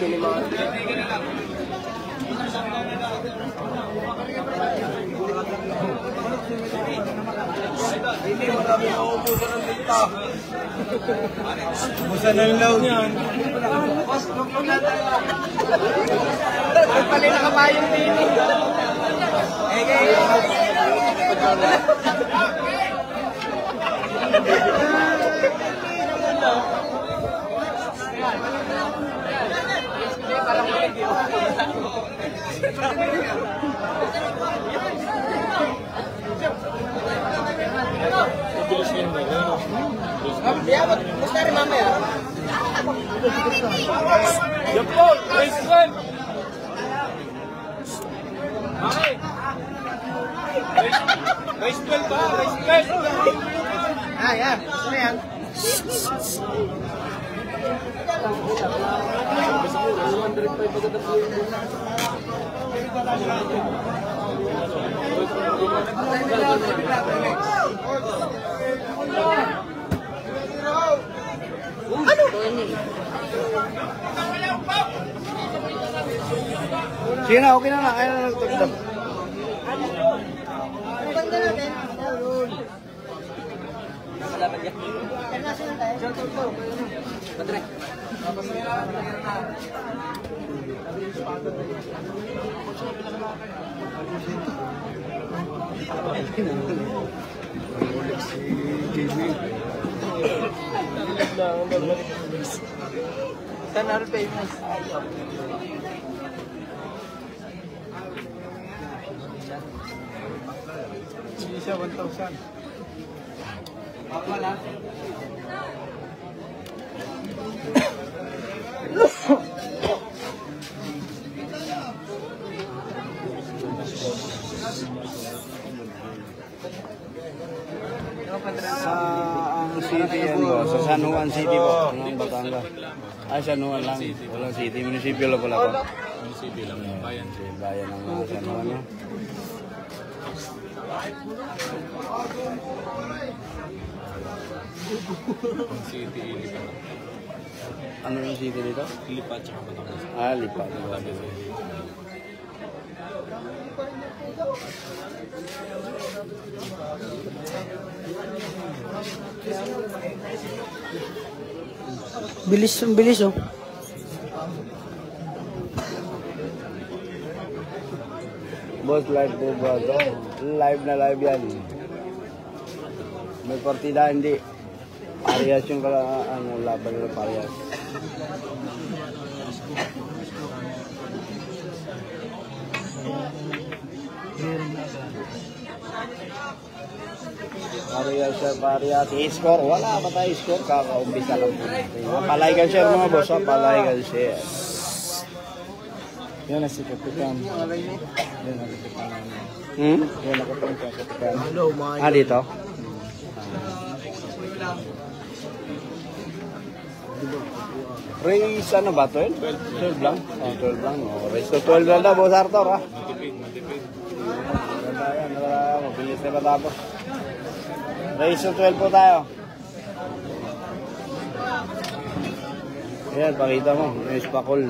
Cinema. Hindi, marami na uubusan ng tinta. Busan ng law niyan. Luklog na tayo. Pali na kabayong pili. Eh, kaya. Yeah, gusto rin mamaya. Yan po, race 12. Okay. Race, race 12 ba? Race 12. Ah, yeah. Ano yan? Sige na, okay na na. Kaya na nagtagdam. Canal famous. Hindi siya 1,000. Sa ang city yan po, sa San Juan City po, ng Batangas. Ay, San Juan lang. Walang city. Munisipyo lang pala po. Munisipyo lang, bayan. Kasi bayan ng uh, San Juan. No? Ah, oh. Boss, live po ba ito? Live na live yan. May partida, hindi. Parehas yung kala, ano, laban nila parehas. Parehas siya, parehas. I-score, wala pa tayo score. Kakaumpisa lang po natin. Palay ka share mga boss, ha? palay ka share. Yan na si Kapitan. Yan na si Kapitan. Hmm? Yan na Kapitan. Hello, mga Ah, dito? Race ano ba, 12? 12 lang? Oh, 12 lang. Oh, race to 12 lang daw, Boss Arthur, ha? Matipid, matipid. Maganda yan, mabilis na matapos. Race to 12 po tayo. Ayan, pakita mo, yung spakol.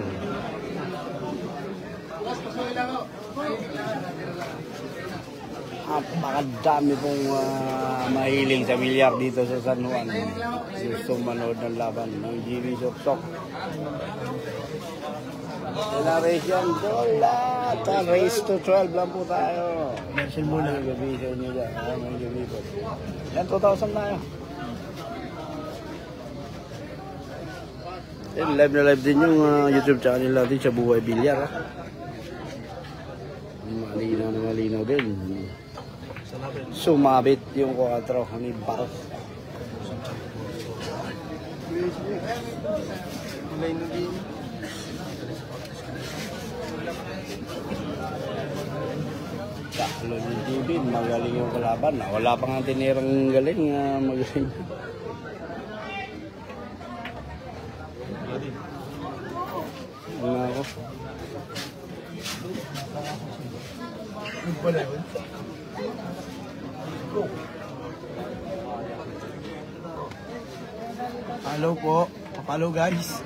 Napakadami pong ah, mahiling sa milyar dito sa San Juan. Gusto manood ng laban ng GB Soksok. Yan. Wala. Ta, race to 12 lang po tayo. Mention muna. May gabi sa inyo dyan. Ah, may po. Yan, 2,000 tayo. Yan, live na live din yung ah, YouTube channel natin sa Buhay Bilyar. ah. Malinaw na malinaw din. Sumabit yung 4 ni din. Talo ng TV, magaling yung kalaban. Ah, Wala pa nga tinirang galing. ah, magaling. Ano ako? Follow po. Follow guys.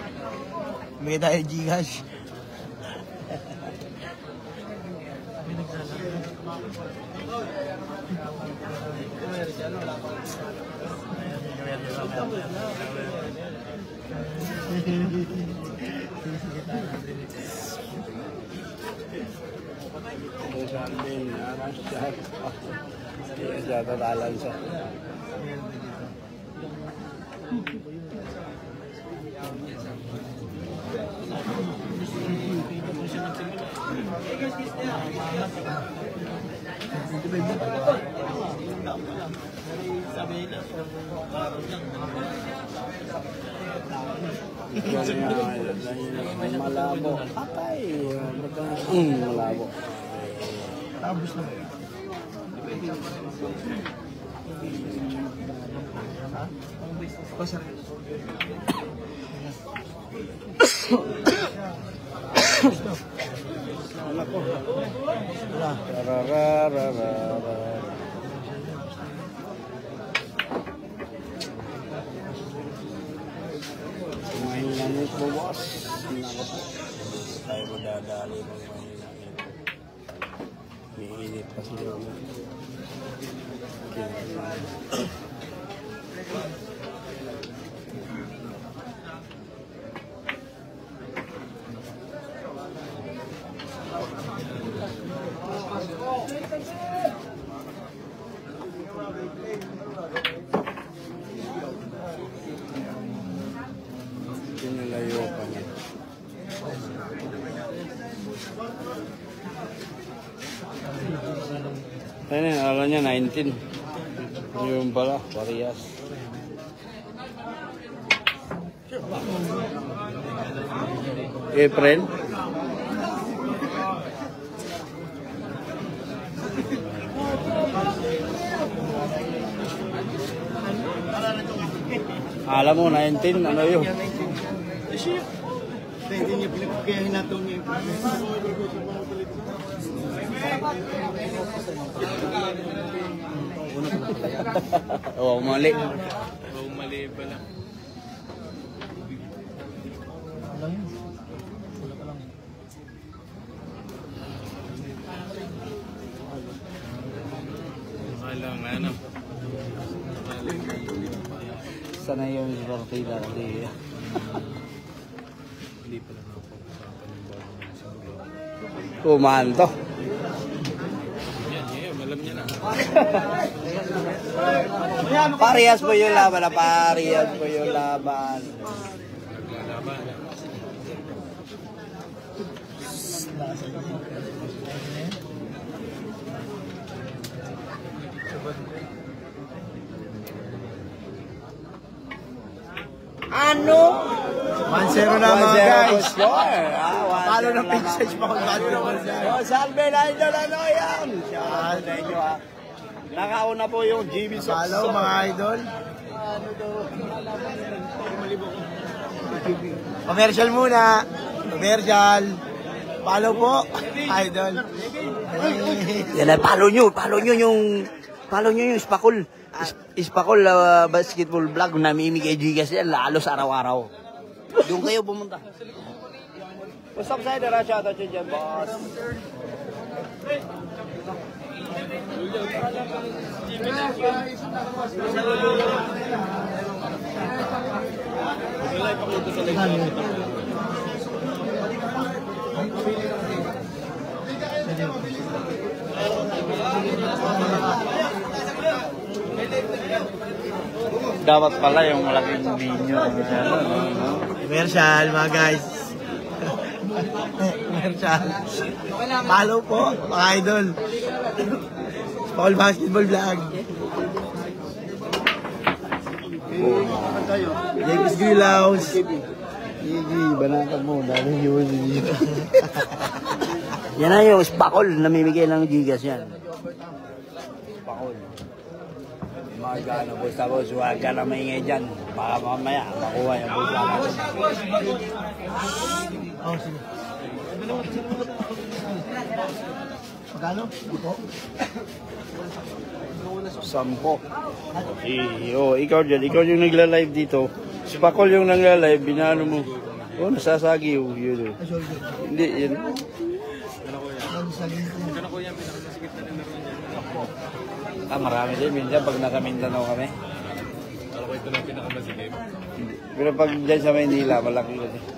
May tayo Gcash. Saan din, tatalan siya. Ganyan, malabo. Patay. Mm, malabo. Tapos na ba yun? Rarararara. Mahina nito, boss. Nako po. Tayo mo dadali ng mahina nito. Iinit pa sila. Pinalayo pa niya 19. Yung pala, parehas. April? Alam mo, 19, ano yun? Hindi niya pinag kaya hinato niya yung Oo, mali. Oo, mali pala. Akala nga ano. Sana yung partida kasi. Hindi pala na ako. Kumanto. Yan, yan, alam niya na. Parehas po yung laban na parehas po yung laban. Ano? 1-0 na mga guys. Palo 1-0 ng message pa kung gaano naman siya. Salve na ito na no yan. Shout thank you ah. Nakauna po yung GB Sox. Follow mga idol. Commercial muna. Commercial. Follow po. Idol. Yan ay, follow nyo, follow nyo yung, follow nyo yung Spakul. Spakul uh, basketball vlog, namimigay gigas yan, lalos araw-araw. Doon kayo pumunta. What's up, Sider? Shout out dyan, boss. Dapat pala yung malaking binyo. Ano, no? Commercial mga guys. Commercial. Follow po mga idol. Paul Basketball Vlog. James Grillaus. Gigi, banatan mo, dahil yun dito. yan na yung spakol, namimigay ng gigas yan. Spakol. Magana po sa boss, huwag ka na maingay dyan. Baka mamaya, makuha yung natin. Oh, sige. Magkano? Ito? Sampo. Eh, oh, ikaw dyan, ikaw yung nagla-live dito. Spakol yung nanglalay, binano mo. Oh, nasasagiw. Yun. oh. Ay, shoulder. Hindi, yun. Ano? Ano ko. Ah, marami din. Minsan pag nasa Mindanao kami. Ako ito lang pinakamasikip. Hindi. Pero pag dyan sa Maynila, malaki kasi.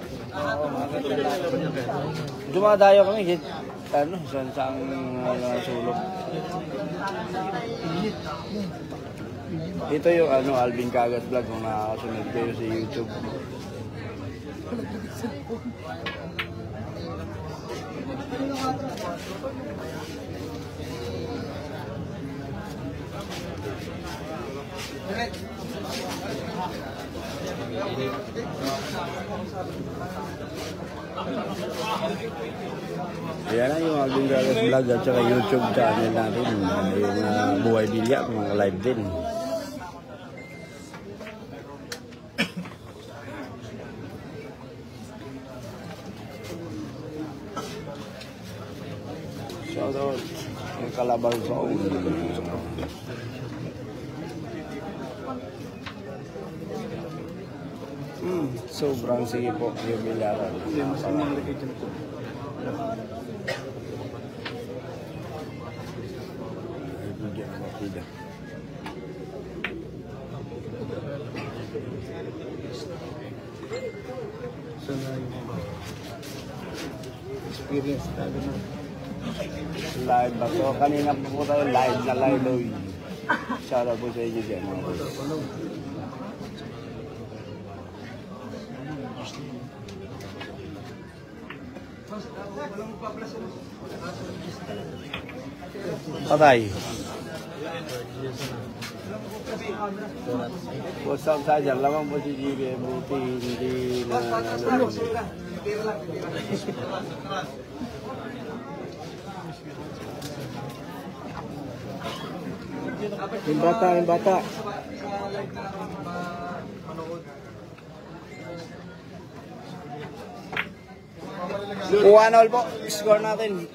Dumadayo kami. Ano, saan saan ano, sulok. Ito yung ano, Alvin Kagat Vlog kung nakakasunod kayo sa YouTube. Ayan na yung Alvin Kagat Vlog at saka YouTube channel natin. Yung uh, Buhay Bilya, mga live din. Yung Kalabang Soul. Hmm, sobrang sige po yung. Bigyan ng partida. So, na yung experience tayo na. Live ba to? Kanina po tayo live na live daw yun. Shout out po sa inyo dyan. mga boss. Patay. What's up sa dyan? Lamang po si GB. Buti hindi na... Yung bata. One all po. Score natin.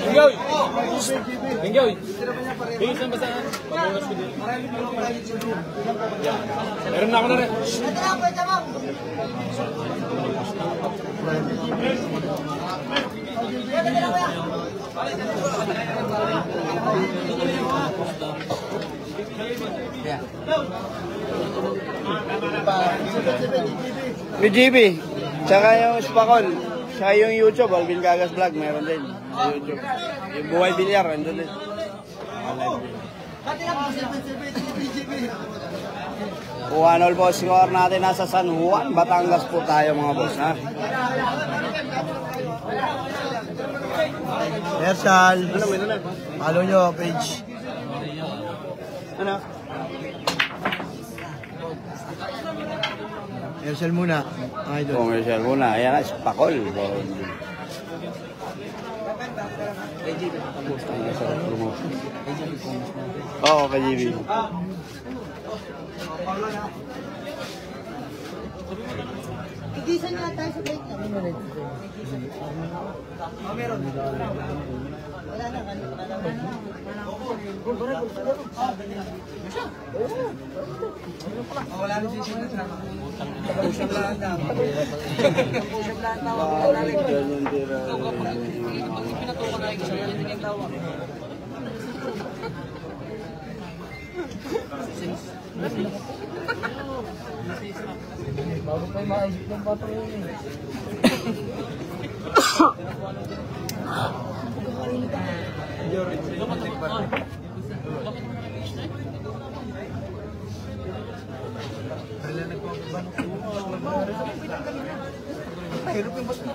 Binggoy! Binggoy! Binggoy saan ba saan? Pamunas ko din. Yan. Meron na ako na rin. May GB. Tsaka yung Spakol. Tsaka yung YouTube. Alvin Gagas Vlog. Meron din. YouTube. Yung Buhay Bilyar. Andun din. One all po. Score natin nasa San Juan. Batangas po tayo mga boss. Ha? Mersal. Follow nyo, page. Ano? Mersal muna. Mga idol. Commercial muna. Ayan na. Spakol. Oo, kay GB. Igisan nga tayo sa break na. Wala na, wala na. Ganyan tira. Hey, tanggalin mo na. Bago pa maayos ng bato yun eh. Hirap yung bato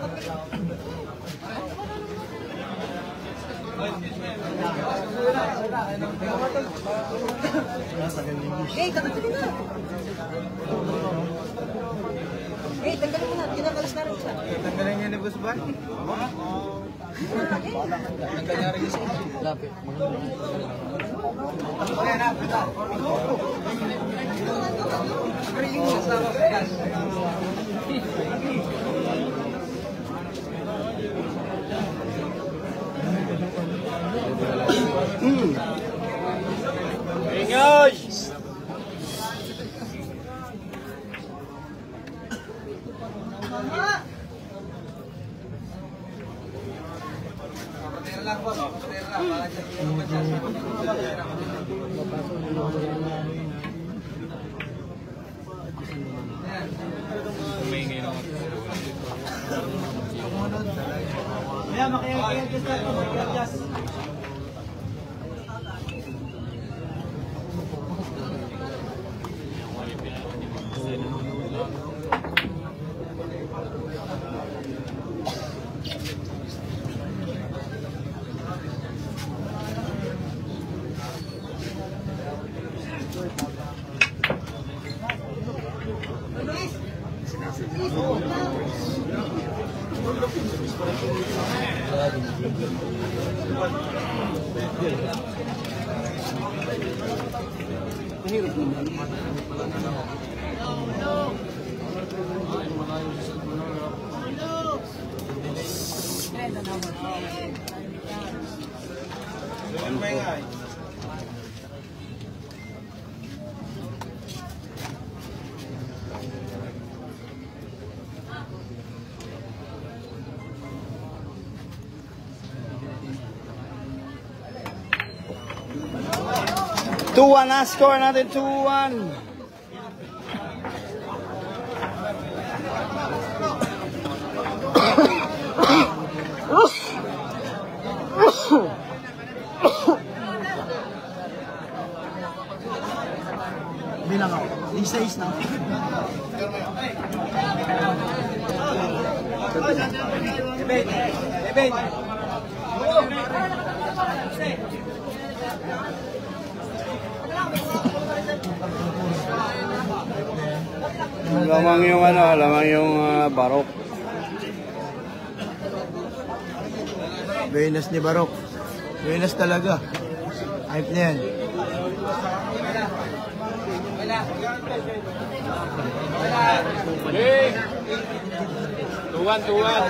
Eh, katapusin na! Eh, tanggalin mo na. Ginagalas na rin siya. Tanggalin niya ni Boss Bar? Oo. Ang kanyari niya sa inyo. Lapit. Na, Humingi ng Kaya makayag-adjust. Ka, makiyag-kiyag. Two one na score natin, 2-1. Bilang ako. Isa is na. Lamang yung ano, lamang yung ah, barok. Buenas ni Barok. Buenas talaga. Hype na yan. Hey! Tuwan, tuwan.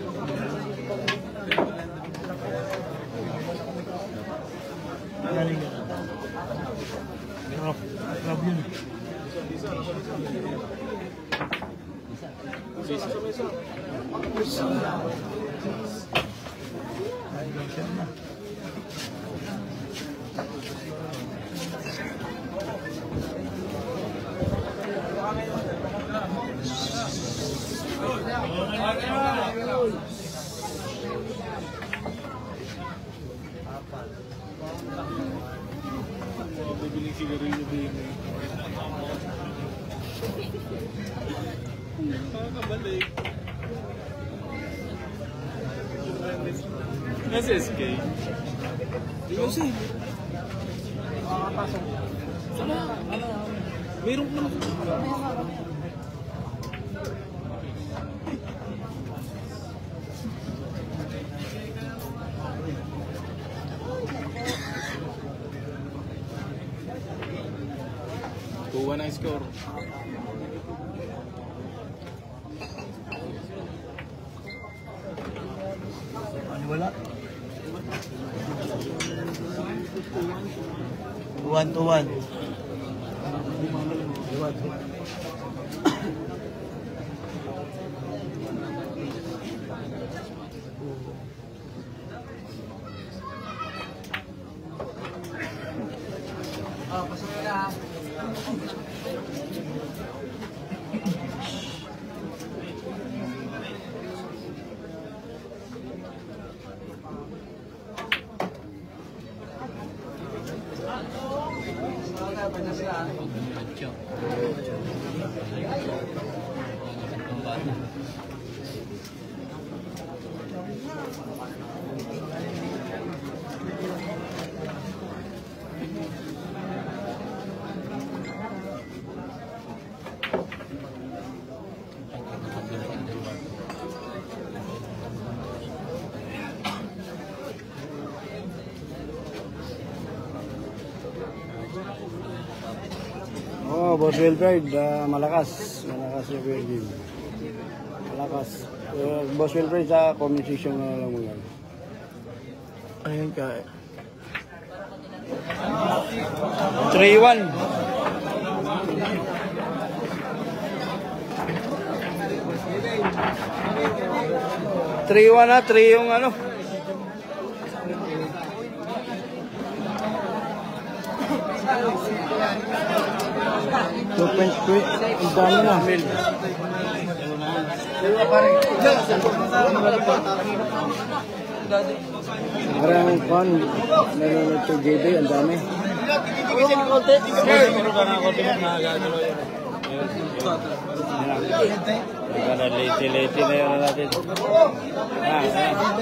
Rabioni. Rabioni. Hindi ba yung Nasa SK. Kasi. Sana, ano, mayroon ko naman. Kuha ng score. Ano wala? One Boss Wilfred, ah, malakas. Malakas yung Virgin. Malakas. Uh, Boss Wilfred sa comment section na lang mga. Ayun ka. 3-1. Three one na, three yung ano. Two points quick. Ang dami na. Maraming fan. Nanonood sa JB, ang dami. Para late-late na yun natin. Ah, ah.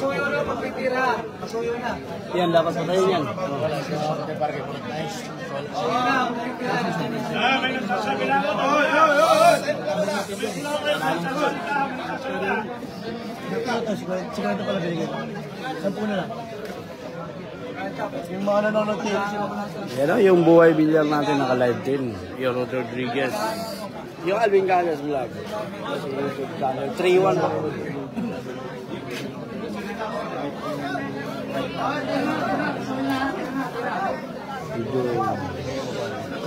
pasuyo na pagpipira. Pasuyo na. Yan, dapat sa tayo yan. Ito, sigurado pala binigay. Sampu na lang. Yung mga nanonood Yan o, yung buhay bilyar natin naka-live din. Yung Rod Rodriguez. Yung Alvin Calas vlog. Sa YouTube channel. 3-1 ako. Video.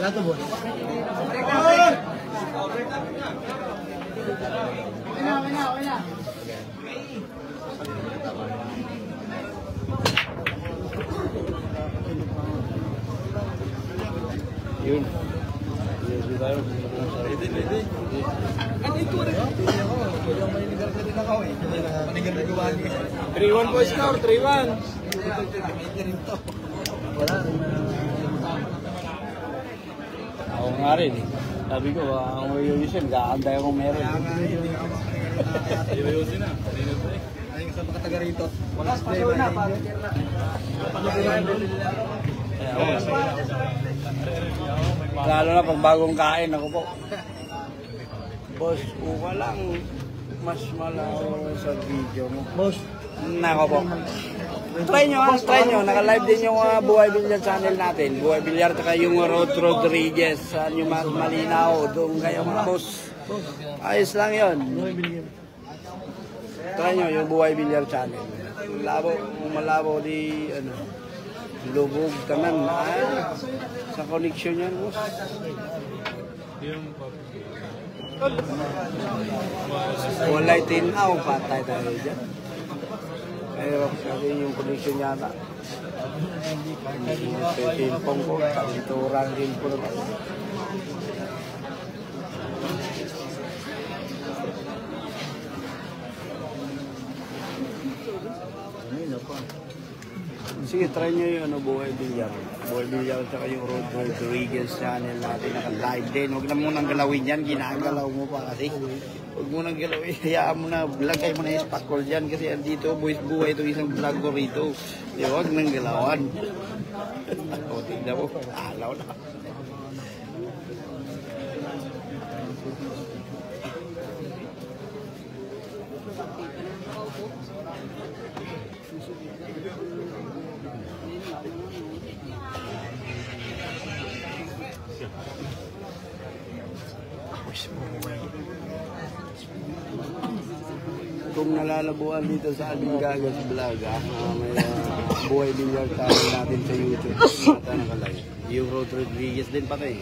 wala to, boss. Yun. Yes, tayo. Ready, ready. Panigal na gawa niya. 3-1 po score, 3-1. Ako nga rin. Sabi ko, ang uh, uyuyusin, kakantay akong meron. Ayusin na. Ayun sa mga taga rito. Boss, pasuyo na. Ako, Lalo na pag bagong kain ako po. Boss, uka lang. Mas malaw sa video mo. Boss, Nako po. Try nyo, ah, try nyo. Naka-live din yung uh, Buhay Bilyar channel natin. Buhay Bilyar, tsaka yung Rod Rodriguez. Saan yung mas malinaw. Doon kayo mga boss. Ayos lang yon. Try nyo yung Buhay Bilyar channel. Labo, kung malabo di, ano, lubog tanan. Ah, sa connection yan, boss. Walay tinaw, patay tayo dyan. Pero kasi yung connection yata. Cellphone ko, pinturang din po naman. Sige, try nyo yung ano, Buhay Bilyar. Buhay Bilyar at yung Rod Rodriguez channel natin. Naka-live din. Huwag na munang galawin yan. Ginagalaw mo pa kasi. Huwag mo nang galawin. Hayaan mo na. Lagay mo na yung spakol dyan. Kasi andito, buhay buhay ito isang vlog ko rito. Di huwag nang galawan. o, tignan mo. Alaw na. Kung nalalabuan dito sa Aling Gagas Vlog, ah, ah, may ah, buhay bilyar tayo natin sa YouTube. Mata nakalay. Yung Rod Rodriguez din patay.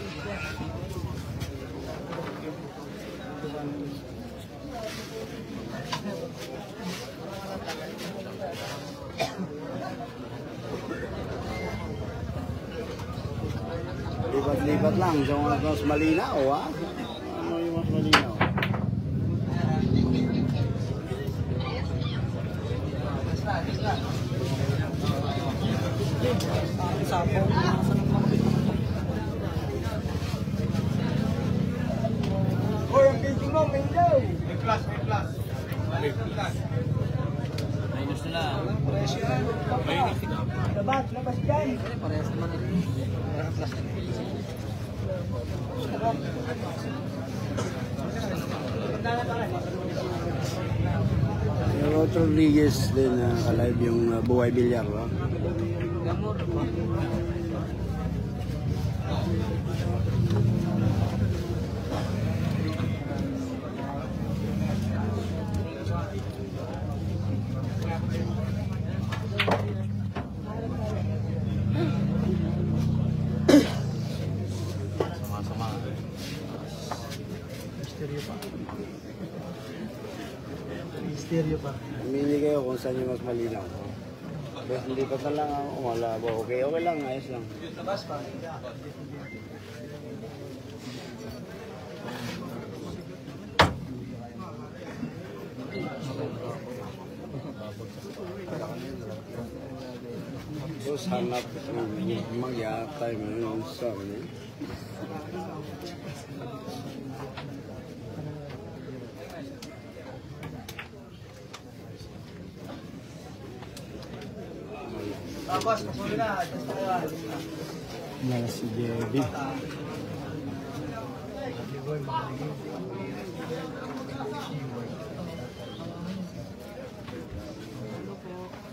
Lipat-lipat lang sa mga mas malinaw, ha? May plus, may plus. May plus. Minus na lang. Presyo yan. Minus na lang. Labas, labas dyan. Parehas naman na rin. Parehas. Yung Otro Rodriguez din uh, alive yung uh, buhay bilyar. Oh. Gamot. Saan yung mas malinaw. But hindi pa lang ako malabo. Okay, okay lang. Ayos lang. Terus hanap magyatay mo yung sa ano. Tapos, pasuloy na. Just ako. Na si Debbie.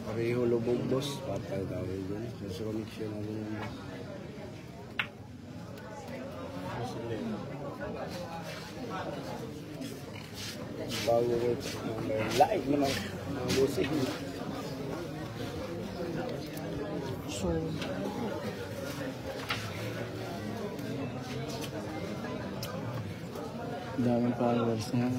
Pareho lubog boss, patay daw yun. Sa connection na yun. Bago ko, laik naman. Mga. Followers niya.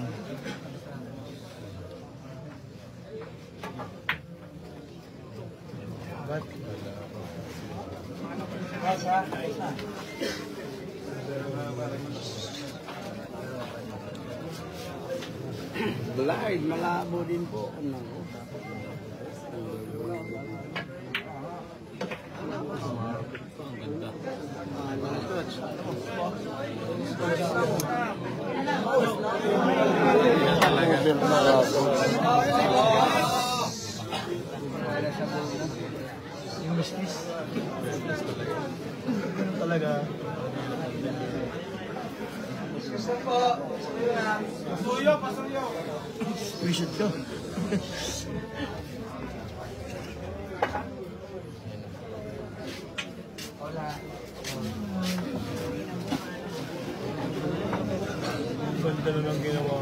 Blind, malabo din po. Ano? Appreciate ko. Ganda na ng ginawa.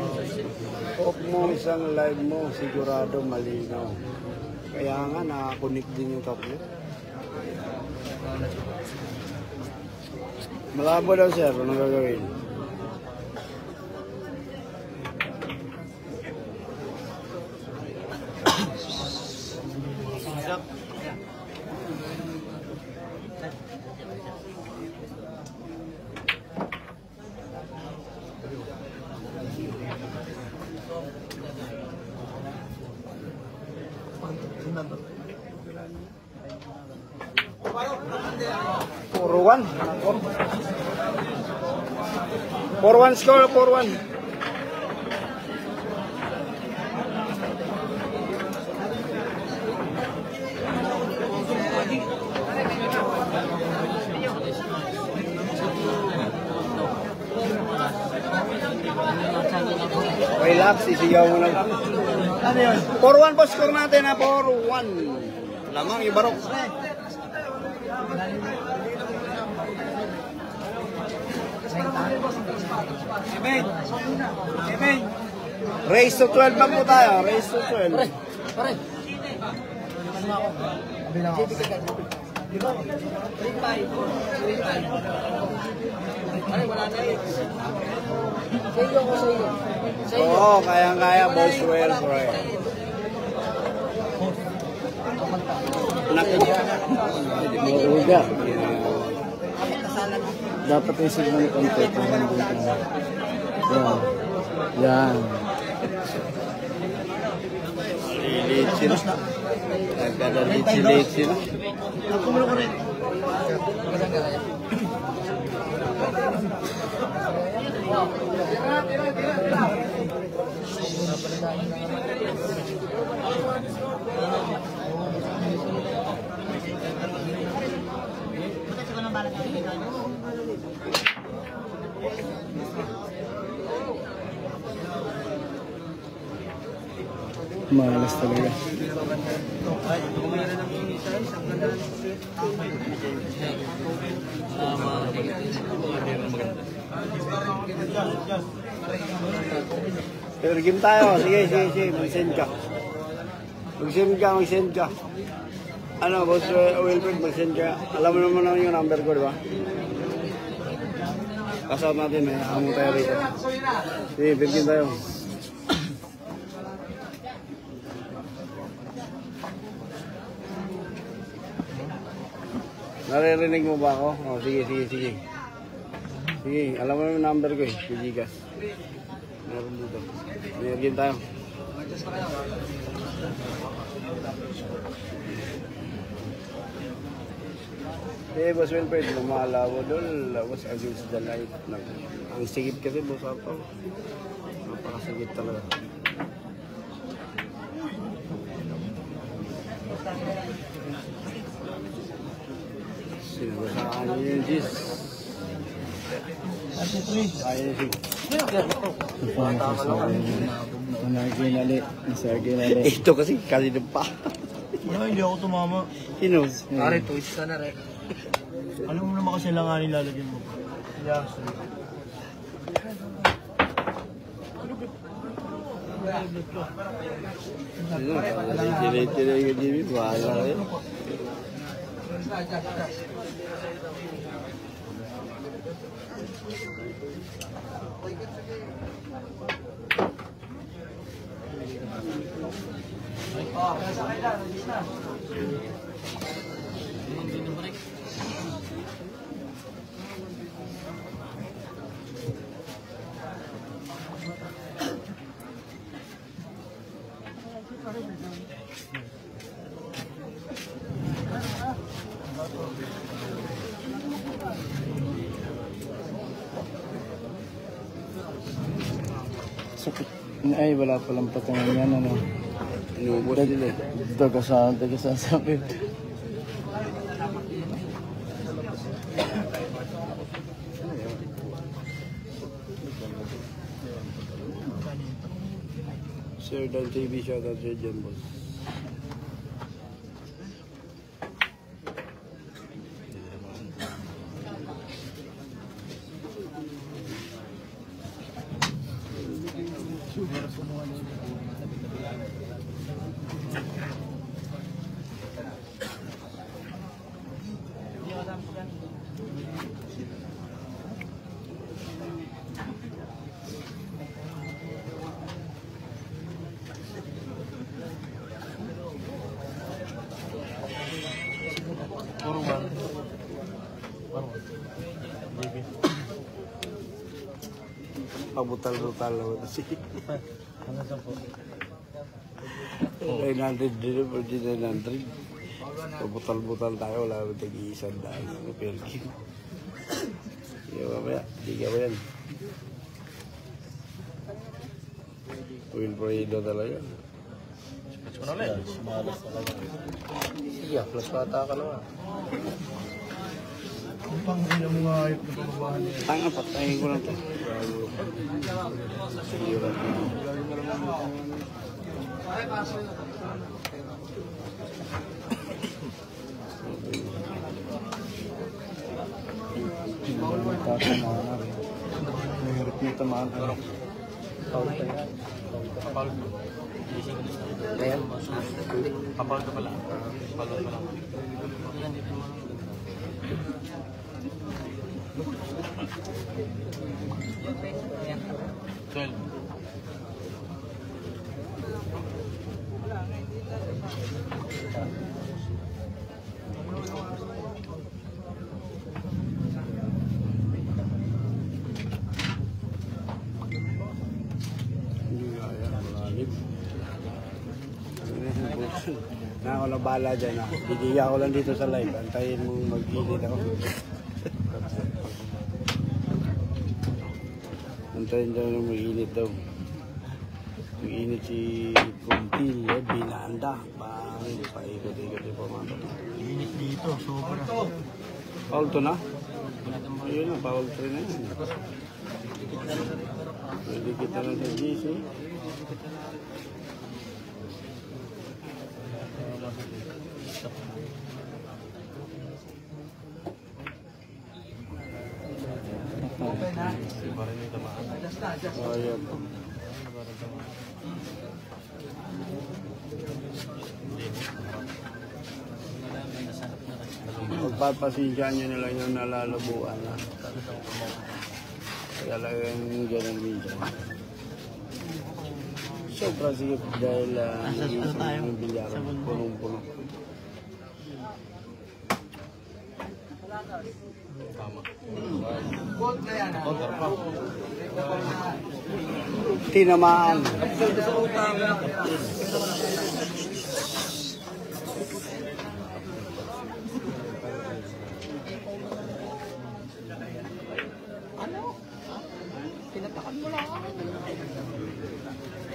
Off mo isang live mo, sigurado malinaw. Kaya nga, nakakonect din yung tatlo. Malabo daw sir, ano gagawin? Puro one. Four one score, four one. Relax, isigaw mo lang. Ano yun? 4-1 po score natin ha, 4-1. Lamang ibarok. Kevin! Kevin! Race to 12 lang po tayo, race to 12. Kabilang ako. Di ba? Oo, kayang-kaya, boss well, bro. Nakikita. Dapat yung signal hindi ka. Yan. Yan. Lilit sila. Nagkadalit sila sila. Kumulo ko rin. Malas talaga. Just, just. Pero game tayo. Sige, sige, sige. Mag-send ka. Mag-send ka, mag-send ka. Ano, boss uh, Wilfred, mag-send ka. Alam mo naman ako yung number ko, di ba? Kasama natin, may amo tayo rito. Sige, bigyan tayo. Naririnig mo ba ako? Oh, sige, sige, sige. Sige, alam mo yung number ko eh, Pijigas. Meron dito. Meron tayo. Eh, Boss Wilfred, lumalawo doon, was against the light. Nag- Ang sigit kasi, Boss Apo. Napakasigit talaga. Sinabasaan niyo yung Gis. Ito kasi, kanina pa. Ano, hindi ako tumama. Sino? Pare, twist ka na rin. Alam mo naman kasi langanin lalagyan mo. Yeah, Sino? Tinay-tinay ka, Jimmy. Bahala kayo. Sakit. Ay, wala palang patungan yan, ano. Inubos nila eh. Tagasan, tagasan sakit. Sir Dan TV, shoutout sa'yo dyan, boss. Pabutal-butal. Hanggang saan po? 900 din, di 900. Pabutal-butal tayo, wala naman tag-iisang daan. Perky. Sige, mamaya. Hindi ka yan? Wilfredo talaga. Sige, plus pata ka naman. Ang pangilang mga hayop na pamabahan nila. Tanga, patayin ko lang to. Sige, wala. Tatamaan na rin. Mahirap nyo tamaan. Ano? Ayan. Kapal ka pala. Kapal ka pala. Hindi. Na ako na bala dyan ah. Bibigyan ako lang dito sa live. Antayin mo mag-init ako. Antayin daw na mag-init daw. Mag-init si Kumpil, eh, binanda. Bang, paikot-ikot yung pamata. Init dito, sobra. Foul to na? Ayun na, 3 na yan. Pwede kita na sa GC. Ayan. Pagpapasensya nyo na lang yung nalalabuan na. Talagang ganun minsan. Sobrang sigip dahil uh, yung bilyaran, punong-puno. Tinamaan.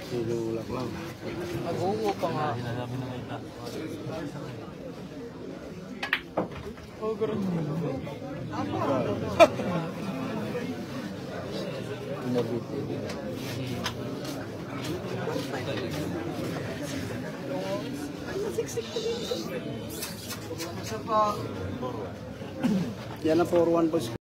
Sinulak lang. Nag-uwo pa nga. Yan ang 4-1 po